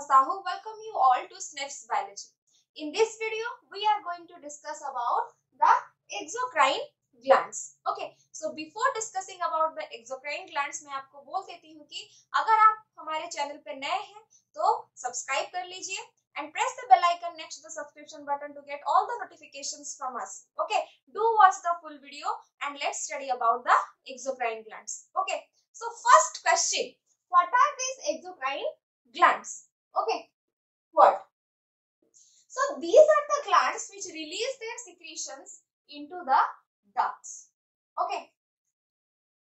Sahu welcome you all to SNF's Biology. In this video, we are going to discuss about the exocrine glands. Okay, so before discussing about the exocrine glands, मैं आपको बोल देती हूँ कि अगर आप हमारे चैनल पे नए हैं तो सब्सक्राइब कर लीजिए and press the bell icon next to the subscription button to get all the notifications from us. Okay, do watch the full video and let's study about the exocrine glands. Okay, so first question, what are these exocrine glands? Okay, what? So these are the glands which release their secretions into the ducts. Okay,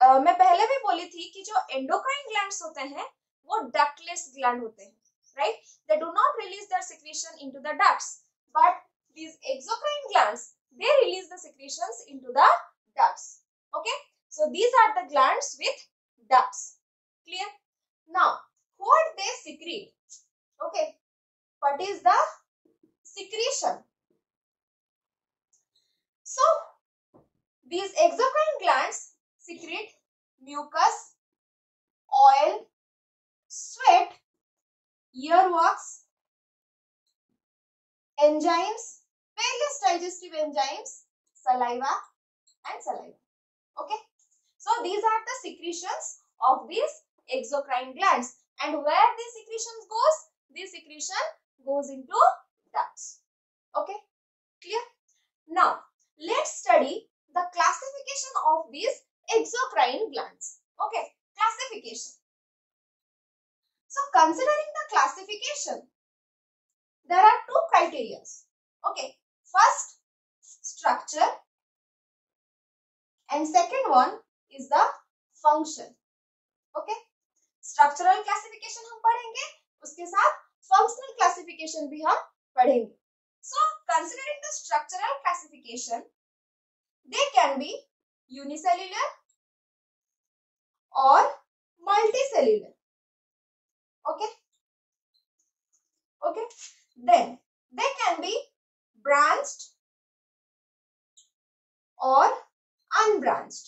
uh, मैं पहले भी बोली थी कि जो endocrine glands होते हैं वो डक्टलेस ग्लैंड होते हैं right? They do not release their secretion into the ducts, but these exocrine glands, they release the secretions into the ducts. Okay, so these are the glands with ducts. Clear? Now, what they secrete? Okay, what is the secretion? So, these exocrine glands secrete mucus, oil, sweat earwax, enzymes, various digestive enzymes, saliva and saliva. Okay. So these are the secretions of these exocrine glands. And where these secretions goes? This secretion goes into ducts. Okay. Clear? Now, let's study the classification of these exocrine glands. Okay. Classification. So considering the classification, there are two criteria. Okay, first structure and second one is the function. Okay, structural classification हम पढ़ेंगे उसके साथ functional classification भी हम पढ़ेंगे। So considering the structural classification they can be unicellular और multicellular okay okay then they can be branch और unbranch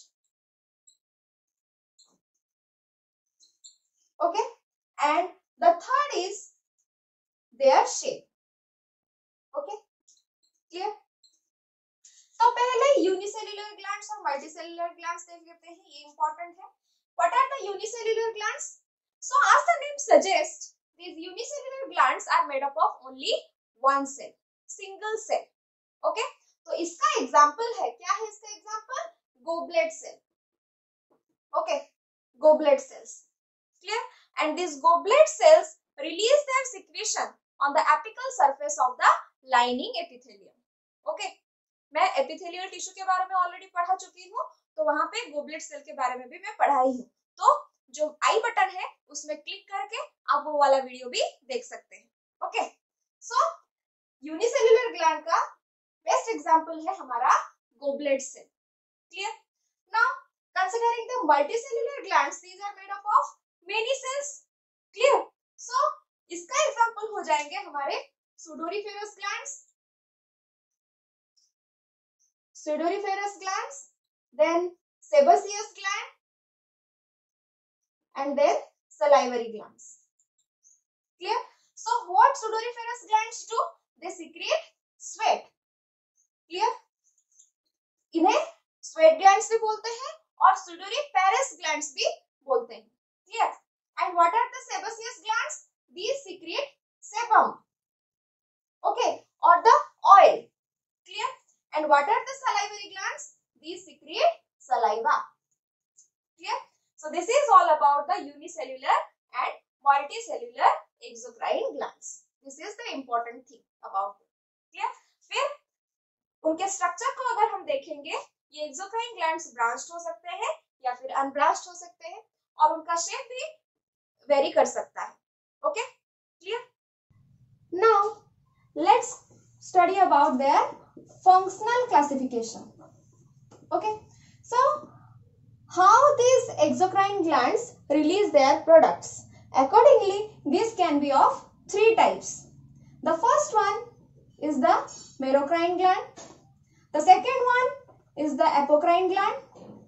okay and the third is their shape okay clear तो पहले यूनिसेल्युलर ग्लैंड्स और multicellular glands देख लेते हैं ये important है what are the unicellular glands So as the name suggests, these unicellular glands are made up of only one cell, single cell. Okay? तो इसका एग्जाम्पल है क्या है इसका example goblet cell okay goblet cells clear And these goblet cells release their secretion on the apical surface of the lining epithelium. Okay? मैं epithelial tissue के बारे में ऑलरेडी पढ़ा चुकी हूँ तो वहाँ पे गोबलेट सेल के बारे में भी मैं पढ़ाई हूँ। तो जो आई बटन है, उसमें क्लिक करके आप वो वाला वीडियो भी देख सकते हैं। ओके सो यूनिसेल्युलर ग्लैंड का बेस्ट एग्जांपल है हमारा goblet cell clear now considering the multicellular glands these are made up of many cells clear so इसका एग्जांपल हो जाएँगे हमारे sudoriferous glands sudoriferous glands then sebaceous gland and then salivary glands clear so what sudoriferous glands do they secrete sweat clear इन्हें sweat gland भी बोलते हैं और सुडोरी ferrous gland भी बोलते हैं। Clear? And what are the sebaceous glands? These secrete sebum. Okay, or the oil. Clear? And what are the salivary glands? These secrete saliva. Clear? So this is all about the unicellular and multicellular exocrine glands. This is the important thing about it. Clear? फिर उनके structure को अगर हम देखेंगे ये exocrine glands branched हो सकते हैं या फिर अनब्रांच्ड हो सकते हैं और उनका शेप भी वेरी कर सकता है okay clear now let's study about their functional classification okay so how these exocrine glands release their products. Accordingly, these can be of three types. The first one is the merocrine gland. The second one is the apocrine gland.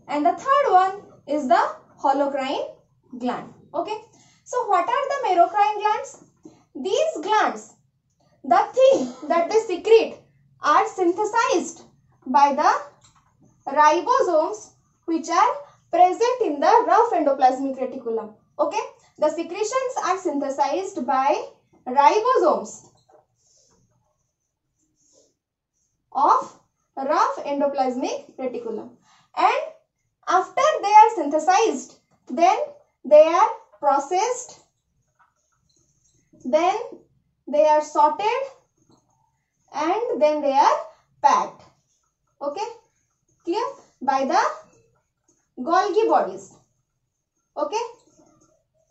And the third one is the holocrine gland. Okay. So, what are the merocrine glands? these glands, the thing that they secrete are synthesized by the ribosomes which are present in the rough endoplasmic reticulum. Okay, the secretions are synthesized by ribosomes of rough endoplasmic reticulum and after they are synthesized then they are processed then they are sorted and then they are packed. Okay? Clear? By the golgi bodies. Okay?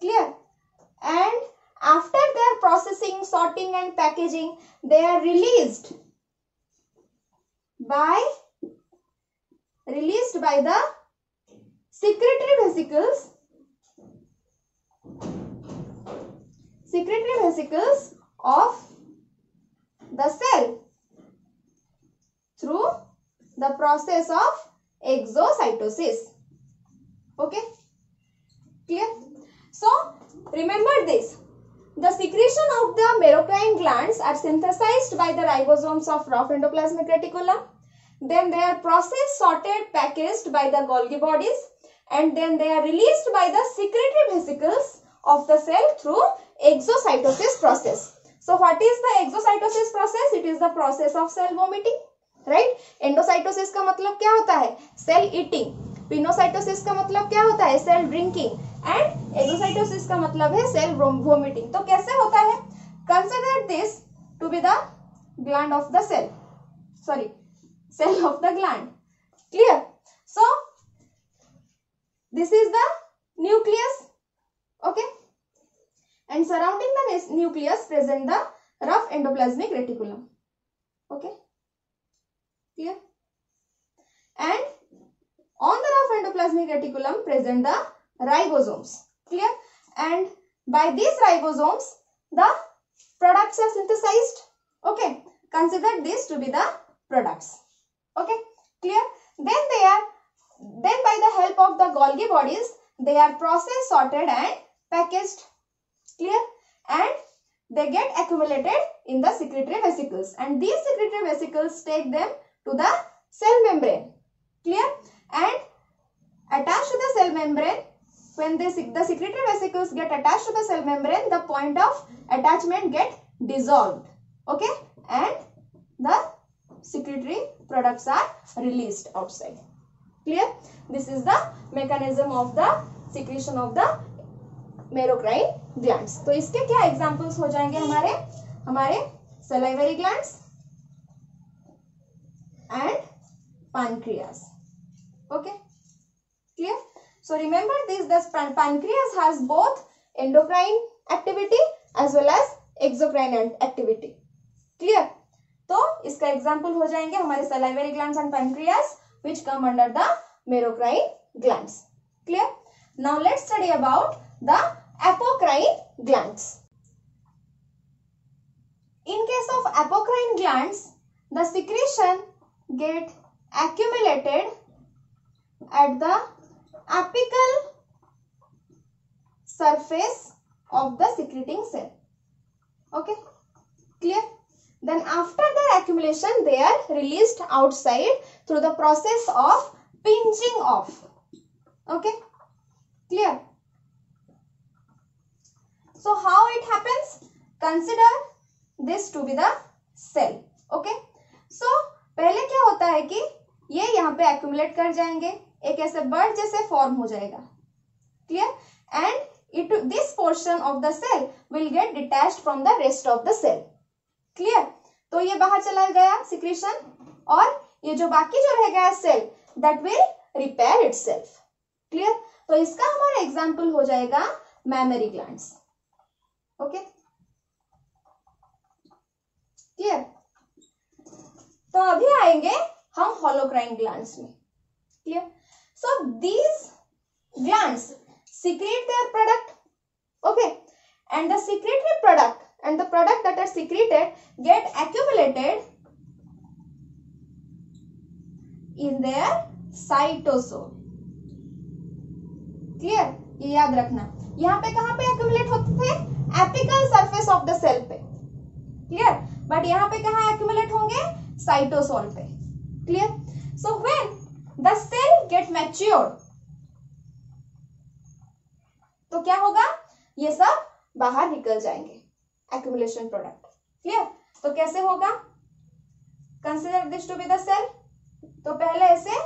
Clear? And after their processing sorting and packaging they are released by released by the secretory vesicles. Secretory vesicles of the cell. Through the process of exocytosis. Okay? Clear? So remember this. The secretion of the merocrine glands are synthesized by the ribosomes of rough endoplasmic reticulum. Then they are processed, sorted, packaged by the Golgi bodies and then they are released by the secretory vesicles of the cell through exocytosis process. So what is the exocytosis process? It is the process of cell vomiting. Right? Endocytosis का मतलब क्या होता है? Cell eating. Pinocytosis का मतलब क्या होता है? Cell drinking. एंड एग्जोसाइटोसिस का मतलब है सेल वोमिटिंग तो कैसे होता है consider this to be the gland of the cell sorry cell of the gland clear so This is the nucleus. Okay. And surrounding the nucleus present the rough endoplasmic reticulum. Okay. Clear? And on the rough endoplasmic reticulum present the ribosomes. Clear? And by these ribosomes, the products are synthesized. Okay. Consider this to be the products. Okay. Clear? Then they are then by the help of the Golgi bodies, they are processed, sorted and packaged. Clear? And they get accumulated in the secretory vesicles. And these secretory vesicles take them to the cell membrane. Clear? And attached to the cell membrane, when they, the secretory vesicles get attached to the cell membrane, the point of attachment get dissolved. Okay. And the secretory products are released outside. Clear? This is the mechanism of the secretion of the merocrine glands तो इसके क्या examples हो जाएँगे हमारे हमारे salivary glands and pancreas okay clear So remember this, the pancreas has both endocrine activity as well as exocrine activity. Clear? तो इसका example हो जाएँगे हमारे salivary glands and pancreas which come under the merocrine glands. Clear? Now let's study about the apocrine glands. In case of apocrine glands, the secretion get accumulated at the apical surface of the secreting cell. Okay, clear? Then after their accumulation, they are released outside through the process of pinching off. Okay, clear? So how it happens? Consider this to be the cell. Okay, so पहले क्या होता है कि ये यहाँ पे accumulate कर जाएँगे एक ऐसे बर्ड जैसे फॉर्म हो जाएगा clear and it this portion of the cell will get detach from the rest of the cell clear तो ये बाहर चला गया सिक्रेशन और ये जो बाकी जो रह गया cell that will repair it clear तो इसका हमारा एग्ज़ाम्पल हो जाएगा मैमरी ग्लैंड ओके क्लियर तो अभी आएँगे हम होलोक्राइन ग्लैंड्स में. Clear so these glands secrete their product. Okay. And the secretory product and the product that are secreted get accumulated in their cytosol. Clear ये याद रखना। यहाँ पे कहाँ पे एक्यूमुलेट होते थे? Apical surface of the cell पे। क्लियर बट यहाँ पे कहा एक्यूमुलेट होंगे? साइटोसोल पे। Clear so when the cell get matured तो क्या होगा? ये सब बाहर निकल जाएँगे। एक्यूमुलेशन प्रोडक्ट क्लियर तो कैसे होगा? Consider this to be the cell तो पहले ऐसे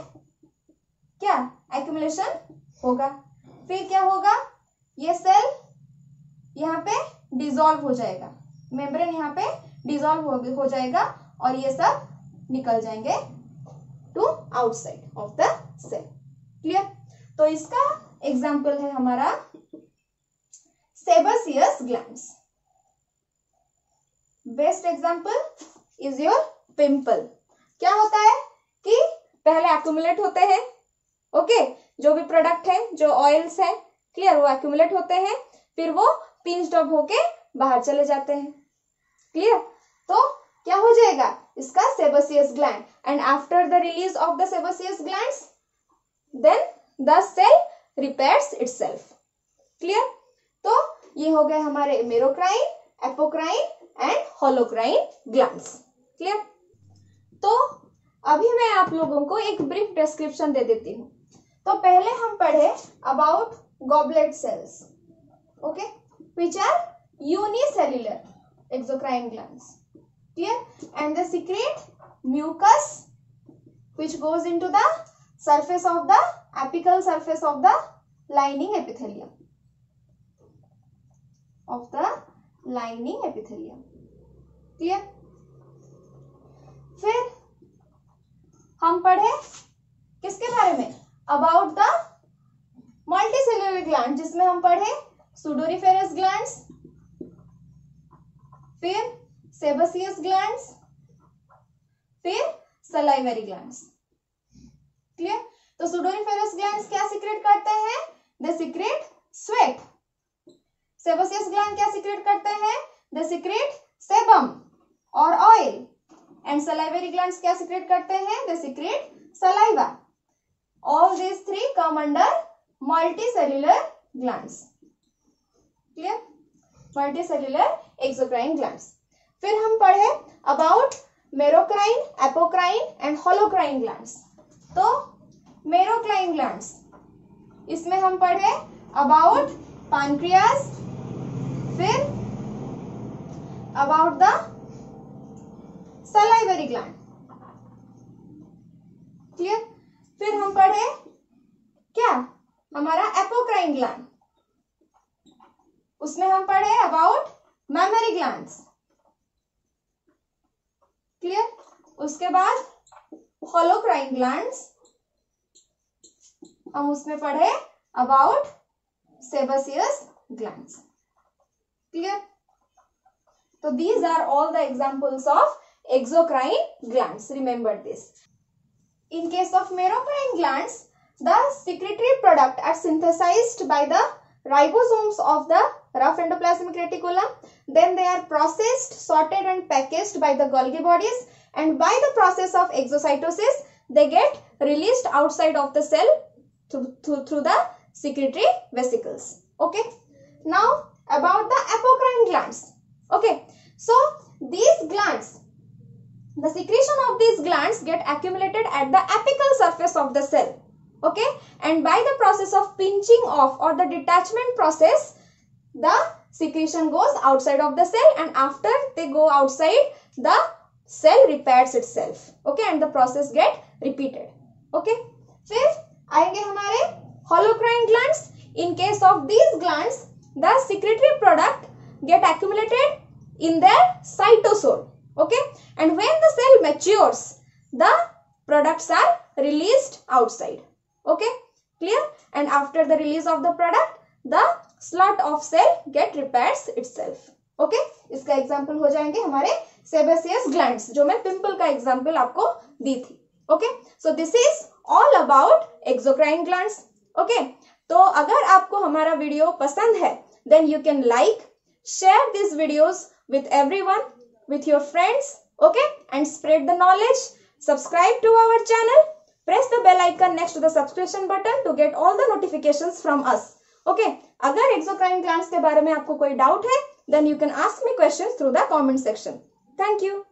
क्या? एक्यूमुलेशन होगा। फिर क्या होगा? ये सेल यहाँ पे डिजोल्व हो जाएगा। मेम्ब्रेन यहाँ पे डिजोल्व हो, हो जाएगा और ये सब निकल जाएँगे to outside of the cell clear तो इसका एग्ज़ाम्पल है हमारा sebaceous glands best example is your pimple. क्या होता है कि पहले एक्यूमुलेट होते हैं, ओके? जो भी प्रोडक्ट है, जो ऑयल्स है क्लियर वो एक्यूमुलेट होते हैं, फिर वो पिंच ऑफ़ होके बाहर चले जाते हैं। क्लियर तो क्या हो जाएगा? इसका sebaceous gland and after the release of the sebaceous glands then the cell repairs itself clear तो ये हो गए हमारे merocrine, apocrine holocrine glands clear तो अभी मैं आप लोगों को एक ब्रीफ डिस्क्रिप्शन दे देती हूँ। तो पहले हम पढ़े about goblet cells okay which are unicellular exocrine glands clear and the secrete mucus which goes into the surface of the, apical surface of the lining epithelium, of the lining epithelium. Clear फिर हम पढ़े किसके बारे में? About the multicellular gland जिसमें हम पढ़े sudoriferous glands फिर सेबसियस ग्लैंड्स फिर सलाइवरी ग्लैंड्स क्लियर तो सुडोरिफेरस ग्लैंड्स क्या सीक्रेट करते हैं? The secrete sweat sebaceous gland क्या सीक्रेट करते हैं? द सीक्रेट सेबम और ऑयल एंड सलाइवरी ग्लैंड्स क्या सिक्रेट करते हैं? They secrete saliva all this three come under multicellular glands clear multicellular exocrine glands फिर हम पढ़े about merocrine apocrine and holocrine glands तो मेरोक्राइन ग्लैंड्स इसमें हम पढ़े अबाउट पानक्रियास फिर about the salivary gland clear फिर हम पढ़े क्या? हमारा एपोक्राइन ग्लैंड उसमें हम पढ़े अबाउट मेमोरी ग्लैंड्स क्लियर उसके बाद होलोक्राइन ग्लैंड्स हम उसमें पढ़े अबाउट सेबसियस ग्लैंड्स क्लियर तो these are all the examples of exocrine glands. Remember this. In case of merocrine glands, the secretory product are synthesized by the ribosomes of the rough endoplasmic reticulum. Then they are processed, sorted and packaged by the Golgi bodies and by the process of exocytosis, they get released outside of the cell through, through, through the secretory vesicles. Okay. Now about the apocrine glands. Okay. So these glands the secretion of these glands get accumulated at the apical surface of the cell. Okay. And by the process of pinching off or the detachment process, the secretion goes outside of the cell and after they go outside, the cell repairs itself. Okay. And the process get repeated. Okay. Fifth, आएंगे हमारे holocrine glands. In case of these glands, the secretory product get accumulated in their cytosol Okay and when the cell matures the products are released outside okay clear and after the release of the product the slot of cell get repairs itself okay इसका example हो जाएँगे हमारे sebaceous glands जो मैं pimple का example आपको दी थी okay so this is all about exocrine glands okay तो अगर आपको हमारा वीडियो पसंद है then you can like share this videos with everyone with your friends okay and spread the knowledge subscribe to our channel press the bell icon next to the subscription button to get all the notifications from us okay अगर exocrine glands के बारे में आपको कोई doubt है then you can ask me questions through the comment section. Thank you.